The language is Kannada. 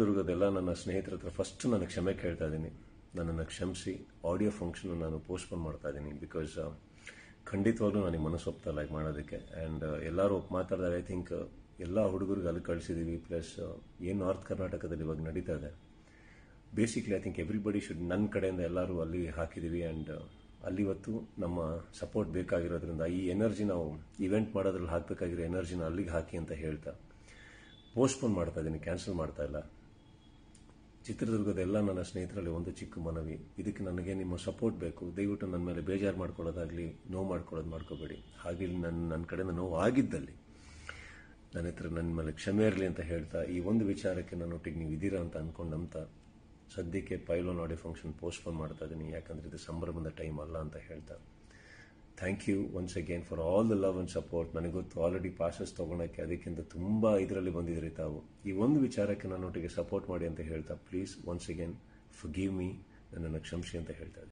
ದುರ್ಗದೆಲ್ಲ ನನ್ನ ಸ್ನೇಹಿತರ ಹತ್ರ ಫಸ್ಟ್ ನಾನು ಕ್ಷಮೆ ಕೇಳ್ತಾ ಇದ್ದೀನಿ. ನನ್ನನ್ನು ಕ್ಷಮಿಸಿ ಆಡಿಯೋ ಫಂಕ್ಷನ್ ನಾನು ಪೋಸ್ಟ್ಪೋನ್ ಮಾಡ್ತಾ ಇದ್ದೀನಿ ಬಿಕಾಸ್ ಖಂಡಿತವಾಗ್ಲೂ ನನಗೆ ಮನಸ್ಸು ಒಪ್ತಾ ಲೈಕ್ ಮಾಡೋದಕ್ಕೆ. ಆ್ಯಂಡ್ ಎಲ್ಲರೂ ಒಪ್ಪು ಮಾತಾಡಿದಾಗ ಐ ಥಿಂಕ್ ಎಲ್ಲ ಹುಡುಗರಿಗೆ ಅಲ್ಲಿ ಕಳಿಸಿದ್ದೀವಿ ಪ್ಲಸ್ ಏನು ನಾರ್ತ್ ಕರ್ನಾಟಕದಲ್ಲಿ ಇವಾಗ ನಡೀತಾ ಇದೆ. Basically I think everybody should ನನ್ನ ಕಡೆಯಿಂದ ಎಲ್ಲರೂ ಅಲ್ಲಿ ಹಾಕಿದ್ದೀವಿ ಆ್ಯಂಡ್ ಅಲ್ಲಿವತ್ತು ನಮ್ಮ ಸಪೋರ್ಟ್ ಬೇಕಾಗಿರೋದ್ರಿಂದ, ಈ ಎನರ್ಜಿ ನಾವು ಇವೆಂಟ್ ಮಾಡೋದ್ರಲ್ಲಿ ಹಾಕಬೇಕಾಗಿರೋ ಎನರ್ಜಿನ ಅಲ್ಲಿಗೆ ಹಾಕಿ ಅಂತ ಹೇಳ್ತಾ. ಪೋಸ್ಟ್ಪೋನ್ ಮಾಡ್ತಾ ಇದ್ದೀನಿ ಕ್ಯಾನ್ಸಲ್ ಮಾಡ್ತಾ ಇಲ್ಲ. ಚಿತ್ರದುರ್ಗದ ಎಲ್ಲ ನನ್ನ ಸ್ನೇಹಿತರಲ್ಲಿ ಒಂದು ಚಿಕ್ಕ ಮನವಿ. ಇದಕ್ಕೆ ನನಗೆ ನಿಮ್ಮ ಸಪೋರ್ಟ್ ಬೇಕು. ದಯವಿಟ್ಟು ನನ್ನ ಮೇಲೆ ಬೇಜಾರು ಮಾಡ್ಕೊಳ್ಳೋದಾಗಲಿ, ನೋವು ಮಾಡ್ಕೊಳ್ಳೋದು ಮಾಡ್ಕೋಬೇಡಿ. ಹಾಗೆ ನನ್ನ ನನ್ನ ಕಡೆಯಿಂದ ನೋವು ಆಗಿದ್ದಲ್ಲಿ ನನ್ನ ಹತ್ರ ನನ್ನ ಮೇಲೆ ಕ್ಷಮೆ ಇರಲಿ ಅಂತ ಹೇಳ್ತಾ, ಈ ಒಂದು ವಿಚಾರಕ್ಕೆ ನನ್ನೊಟ್ಟಿಗೆ ನೀವು ಇದ್ದೀರಾ ಅಂತ ಅನ್ಕೊಂಡಂತ ಸದ್ಯಕ್ಕೆ ಪೈಲೋನ್ ಆಡಿಯೋ ಫಂಕ್ಷನ್ ಪೋಸ್ಟ್ಪೋನ್ ಮಾಡ್ತಾ ಇದ್ದೀನಿ ಯಾಕಂದ್ರೆ ಇದು ಸಂಭ್ರಮದ ಟೈಮ್ ಅಲ್ಲ ಅಂತ ಹೇಳ್ತಾ. Thank you once again for all the love and support ನನಗೆ ಗೊತ್ತು ಆಲ್ರೆಡಿ ಪಾಸಸ್ ತಗೊಳಕ್ಕೆ ಅದಕ್ಕಿಂತ ತುಂಬ ಇದರಲ್ಲಿ ಬಂದಿದ್ರಿ ತಾವು. ಈ ಒಂದು ವಿಚಾರಕ್ಕೆ ನನ್ನೊಟ್ಟಿಗೆ ಸಪೋರ್ಟ್ ಮಾಡಿ ಅಂತ ಹೇಳ್ತಾ please once again forgive me ನನ್ನನ್ನು ಕ್ಷಮಿಸಿ ಅಂತ ಹೇಳ್ತಾ